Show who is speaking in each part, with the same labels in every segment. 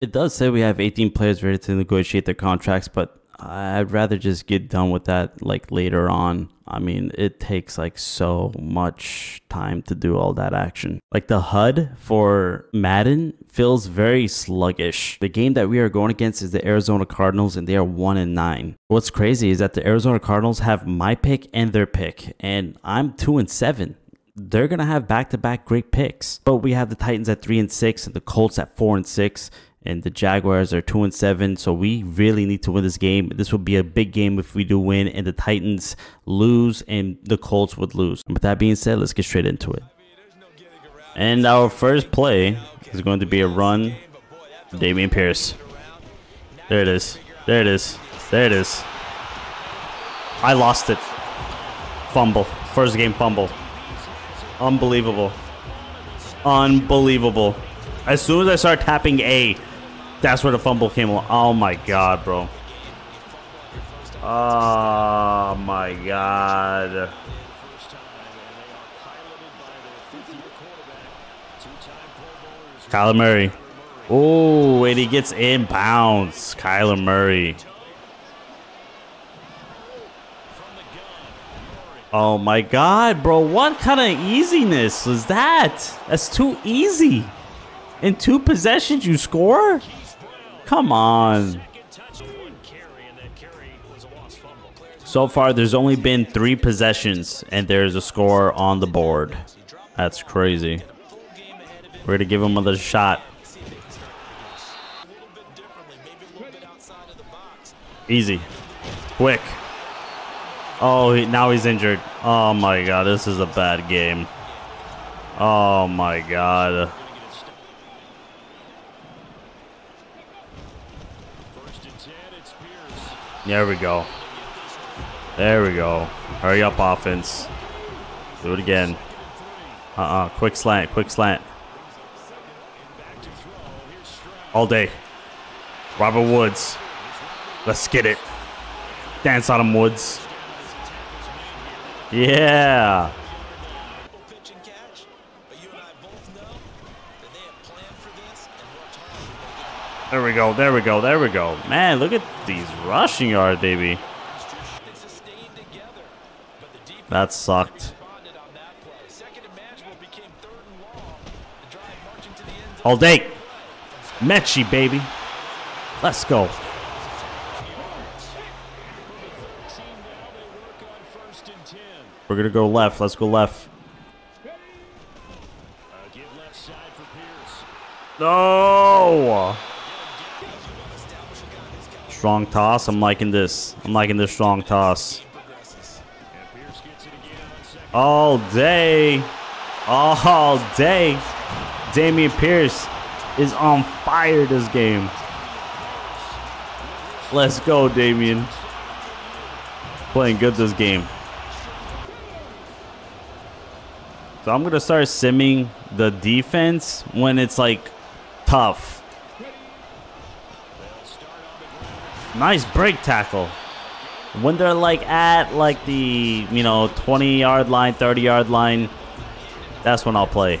Speaker 1: It does say we have 18 players ready to negotiate their contracts, but I'd rather just get done with that like later on. I mean, it takes like so much time to do all that action. Like the HUD for Madden feels very sluggish. The game that we are going against is the Arizona Cardinals and they are 1 and 9. What's crazy is that the Arizona Cardinals have my pick and their pick and I'm 2 and 7 they're gonna have back-to-back great picks. But we have the Titans at three and six, and the Colts at four and six, and the Jaguars are two and seven. So we really need to win this game. This would be a big game if we do win, and the Titans lose, and the Colts would lose. With that being said, let's get straight into it. And our first play is going to be a run, Dameon Pierce. There it is. There it is. There it is. I lost it. Fumble. First game fumble. Unbelievable. Unbelievable. As soon as I start tapping A, that's where the fumble came along. Oh my god, bro. Oh my god. Kyler Murray. Oh, and he gets inbounds. Kyler Murray. Oh my god, bro. What kind of easiness was that? That's too easy. In two possessions, you score? Come on. So far, there's only been three possessions, and there's a score on the board. That's crazy. We're going to give him another shot. Easy. Quick. Oh, he, now he's injured. Oh my god, this is a bad game. Oh my god. There we go. There we go. Hurry up, offense. Do it again. Uh-uh. Quick slant. Quick slant. All day. Robert Woods. Let's get it. Dance on him, Woods. Yeah. There we go. There we go. There we go. Man, look at these rushing yards, baby. That sucked. All day. Mechie, baby. Let's go. We're going to go left. Let's go left. No! Strong toss. I'm liking this. I'm liking this strong toss. All day. All day. Dameon Pierce is on fire this game. Let's go, Dameon. Playing good this game. So I'm going to start simming the defense when it's like tough. Nice break tackle. When they're like at like the, you know, 20 yard line, 30 yard line, that's when I'll play.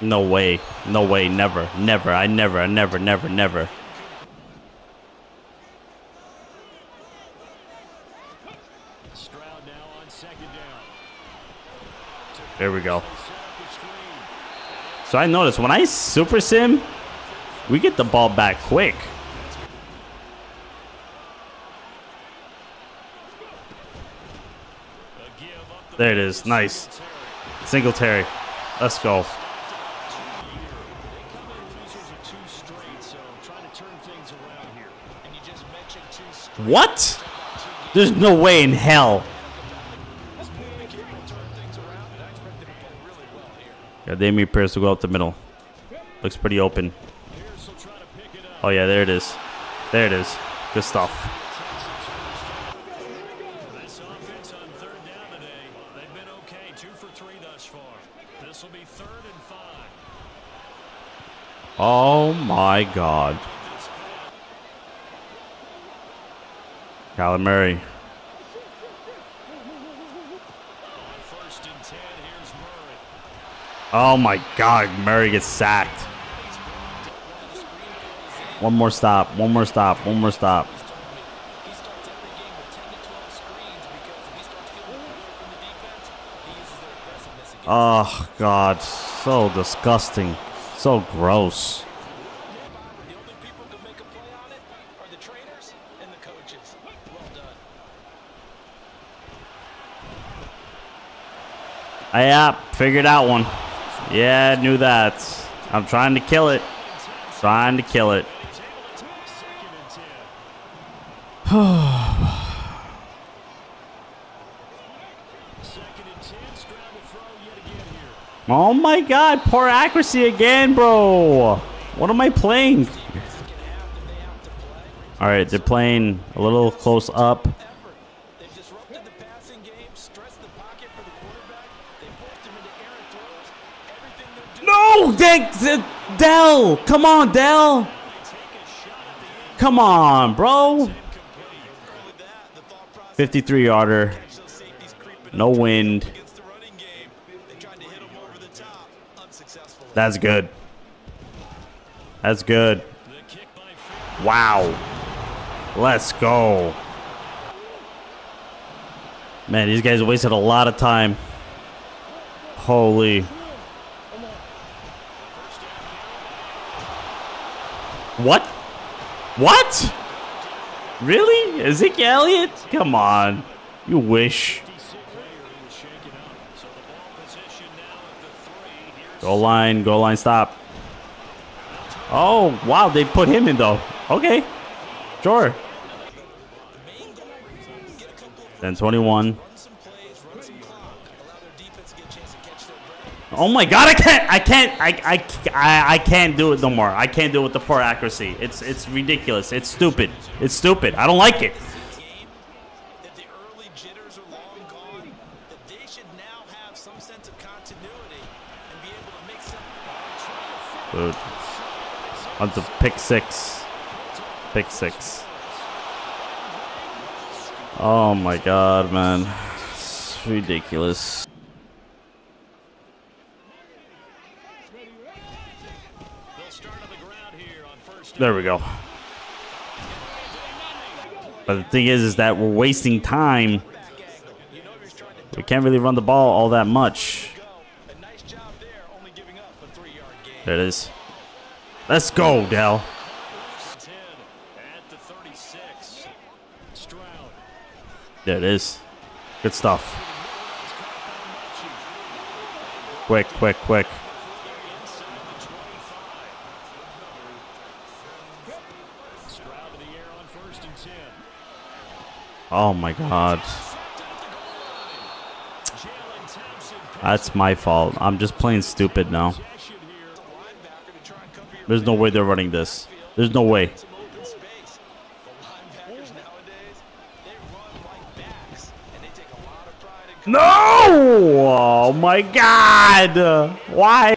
Speaker 1: No way. No way. Never. Never. I never. I never. Never. Never. There we go. So I noticed when I super sim, we get the ball back quick. There it is. Nice. Singletary. Let's go. What? There's no way in hell. Got Dameon Pierce to go up the middle. Looks pretty open. Oh, yeah, there it is. There it is. Good stuff. Oh my god. Kyler Murray. Oh my God, Murray gets sacked. One more stop, one more stop, one more stop. Oh God, so disgusting, so gross. Yeah, figured out one. Yeah, knew that. I'm trying to kill it. Trying to kill it. oh my god, poor accuracy again, bro. What am I playing? All right, they're playing a little close up. No, Dell. Come on, Dell. Come on, bro. 53 yarder. No wind. That's good. That's good. Wow. Let's go. Man, these guys wasted a lot of time. Holy. What? What? Really? Ezekiel Elliott? Come on. You wish. Goal line, goal line, stop. Oh, wow, they put him in though. Okay. Sure. 10 21. Oh my god, I can't, I can't, I, I, I, can't do it no more. I can't do it with the poor accuracy. It's, it's ridiculous. It's stupid. It's stupid. I don't like it. On to pick six. Pick six. Oh my god, man. It's ridiculous. There we go. But the thing is, is that we're wasting time. We can't really run the ball all that much. There it is. Let's go, Dell. There it is. Good stuff. Quick, quick, quick. Oh my god. That's my fault. I'm just playing stupid now. There's no way they're running this. There's no way. No! Oh my god! Why?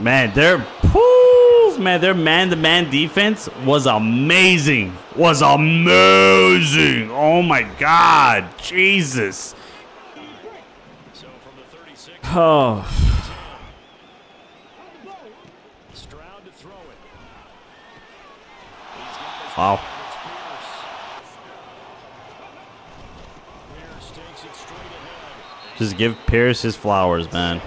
Speaker 1: Man, they're man, their man-to-man -man defense was amazing. Was amazing. Oh my God, Jesus. Oh. Wow. Just give Pierce his flowers, man.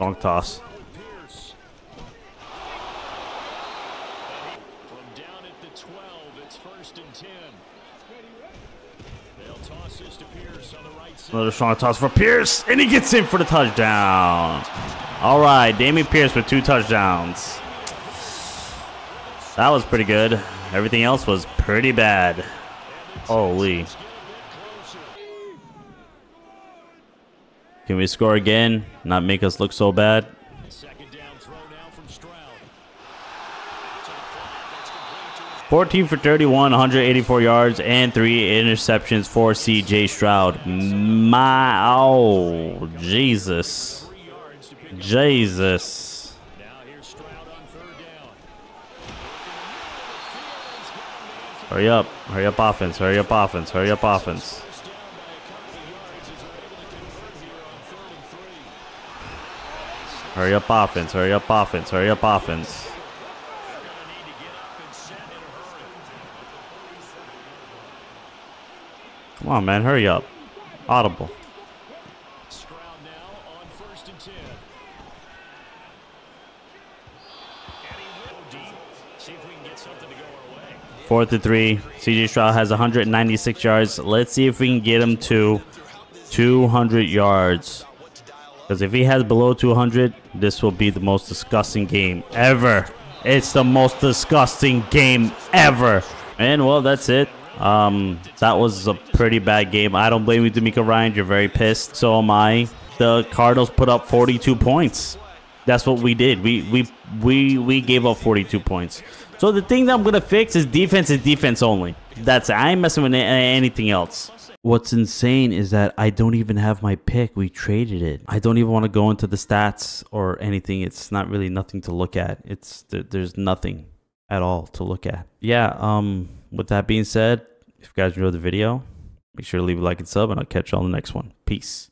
Speaker 1: Long toss. Another strong toss for Pierce, and he gets in for the touchdown. All right, Dameon Pierce with two touchdowns. That was pretty good. Everything else was pretty bad. Holy. Can we score again? Not make us look so bad? 14 for 31, 184 yards, and three interceptions for CJ Stroud. My, oh, Jesus. Jesus. Hurry up. Hurry up offense. Hurry up offense. Hurry up offense. Hurry up offense. Hurry up offense. Hurry up offense. Come on, man. Hurry up. Audible. Fourth and three. CJ Stroud has 196 yards. Let's see if we can get him to 200 yards. Because if he has below 200, this will be the most disgusting game ever. It's the most disgusting game ever. And well, that's it. Um, that was a pretty bad game. I don't blame you, DeMeco Ryan. You're very pissed. So am I. The Cardinals put up 42 points. That's what we did. We we we we gave up 42 points. So the thing that I'm gonna fix is defense is defense only. That's it. I ain't messing with anything else. What's insane is that I don't even have my pick. We traded it. I don't even want to go into the stats or anything. It's not really nothing to look at. It's there, there's nothing at all to look at. Yeah. Um. With that being said, if you guys enjoyed the video, make sure to leave a like and sub, and I'll catch you on the next one. Peace.